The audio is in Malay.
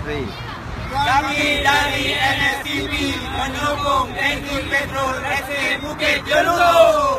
Kami dari NSTP menyokong tanki petrol SC Bukit Jelutong.